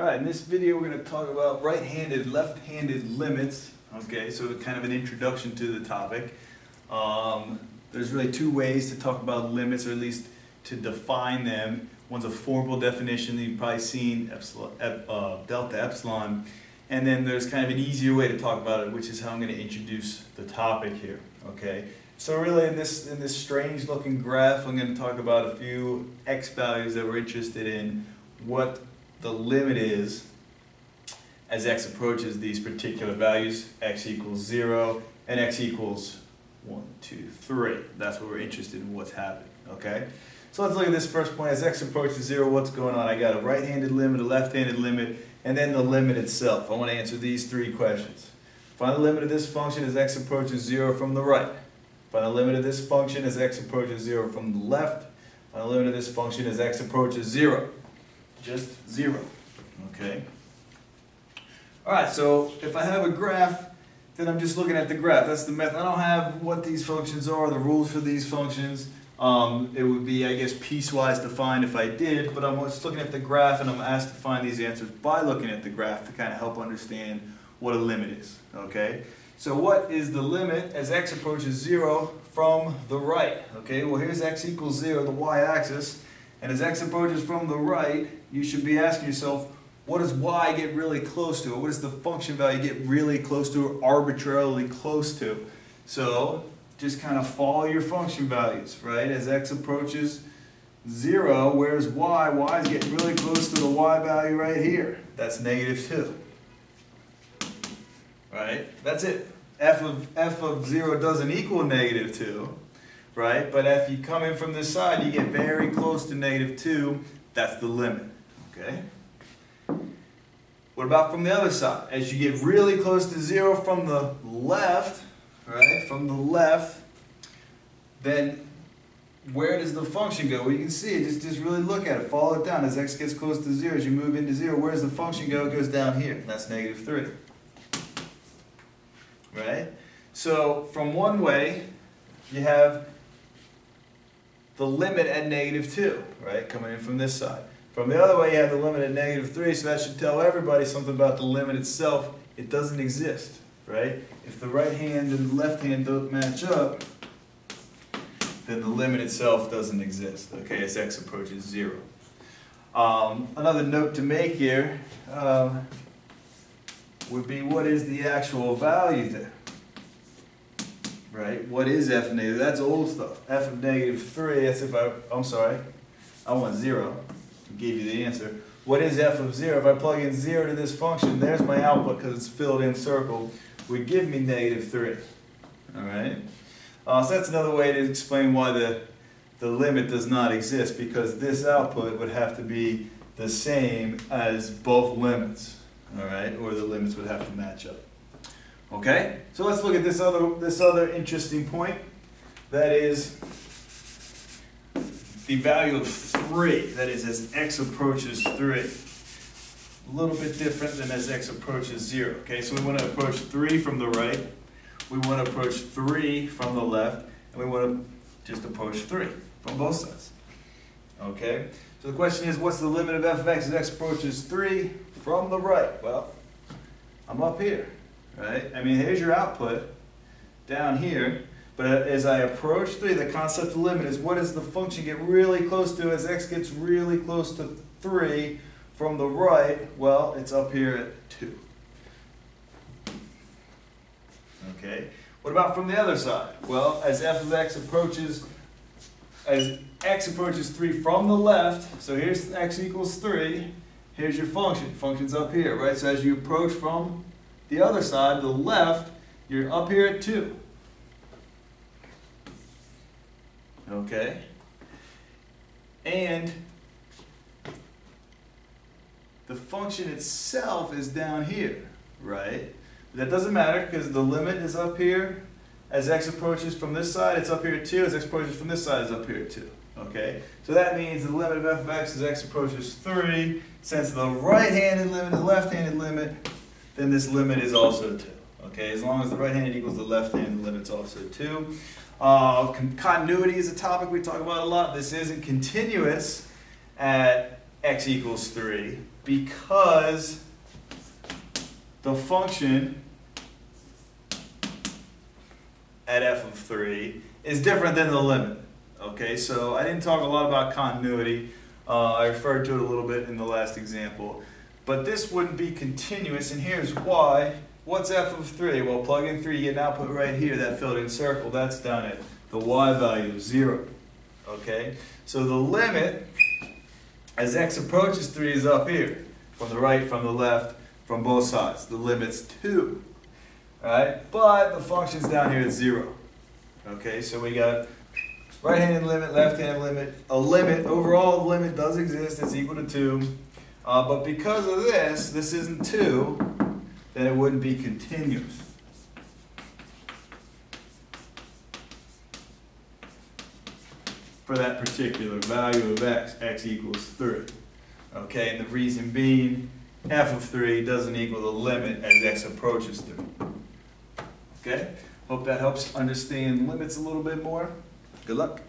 All right, in this video we're going to talk about right-handed, left-handed limits. Okay, so kind of an introduction to the topic. Um, there's really two ways to talk about limits, or at least to define them. One's a formal definition that you've probably seen, epsilon, uh, delta epsilon. And then there's kind of an easier way to talk about it, which is how I'm going to introduce the topic here. Okay, so really in this in this strange looking graph, I'm going to talk about a few x values that we're interested in, what the limit is as x approaches these particular values, x equals 0 and x equals 1, 2, 3. That's what we're interested in, what's happening, okay? So let's look at this first point. As x approaches 0, what's going on? I got a right-handed limit, a left-handed limit, and then the limit itself. I want to answer these three questions. Find the limit of this function as x approaches 0 from the right. Find the limit of this function as x approaches 0 from the left. Find the limit of this function as x approaches 0 just zero, okay? All right, so if I have a graph, then I'm just looking at the graph. That's the method. I don't have what these functions are, the rules for these functions. Um, it would be, I guess, piecewise defined if I did, but I'm just looking at the graph and I'm asked to find these answers by looking at the graph to kind of help understand what a limit is, okay? So what is the limit as x approaches zero from the right? Okay, well here's x equals zero, the y-axis, and as x approaches from the right, you should be asking yourself, what does y get really close to? What does the function value get really close to or arbitrarily close to? So just kind of follow your function values, right? As x approaches 0, where's y? y is getting really close to the y value right here. That's negative 2. Right? That's it. f of, f of 0 doesn't equal negative 2 right? But if you come in from this side, you get very close to negative 2. That's the limit, okay? What about from the other side? As you get really close to 0 from the left, right, from the left, then where does the function go? Well, you can see it. Just, just really look at it. Follow it down. As x gets close to 0, as you move into 0, where does the function go? It goes down here. That's negative 3. Right? So from one way, you have the limit at negative 2, right, coming in from this side. From the other way, you have the limit at negative 3, so that should tell everybody something about the limit itself. It doesn't exist, right? If the right hand and the left hand don't match up, then the limit itself doesn't exist, okay, as x approaches 0. Um, another note to make here um, would be what is the actual value there? Right? What is f negative? That's old stuff. f of negative 3, that's if I, I'm sorry, I want 0. I gave you the answer. What is f of 0? If I plug in 0 to this function, there's my output because it's filled in circle, would give me negative 3. All right? Uh, so that's another way to explain why the, the limit does not exist because this output would have to be the same as both limits. All right? Or the limits would have to match up. Okay, so let's look at this other, this other interesting point. That is the value of 3, that is as x approaches 3. A little bit different than as x approaches 0. Okay, so we want to approach 3 from the right, we want to approach 3 from the left, and we want to just approach 3 from both sides. Okay, so the question is, what's the limit of f of x as x approaches 3 from the right? Well, I'm up here right? I mean, here's your output down here, but as I approach 3, the concept of limit is what does the function get really close to as x gets really close to 3 from the right? Well, it's up here at 2. Okay, what about from the other side? Well, as f of x approaches, as x approaches 3 from the left, so here's x equals 3, here's your function. Function's up here, right? So as you approach from the other side, the left, you're up here at 2. Okay? And the function itself is down here, right? That doesn't matter because the limit is up here. As x approaches from this side, it's up here at 2. As x approaches from this side, it's up here at 2. Okay? So that means the limit of f of x as x approaches 3. Since the right-handed limit and the left-handed limit then this limit is also 2. Okay, as long as the right hand equals the left-hand, the limit's also 2. Uh, con continuity is a topic we talk about a lot. This isn't continuous at x equals 3. because the function at f of 3 is different than the limit. Okay, so I didn't talk a lot about continuity. Uh, I referred to it a little bit in the last example. But this wouldn't be continuous, and here's why. What's f of 3? Well, plug in 3, you get an output right here, that filled in circle. That's down at the y value of 0. Okay, so the limit as x approaches 3 is up here, from the right, from the left, from both sides. The limit's 2. Right? But the function's down here at 0. Okay, so we got right hand limit, left hand limit. A limit, overall the limit does exist, it's equal to 2. Uh, but because of this, this isn't 2, then it wouldn't be continuous. For that particular value of x, x equals 3. Okay, and the reason being, f of 3 doesn't equal the limit as x approaches 3. Okay, hope that helps understand limits a little bit more. Good luck.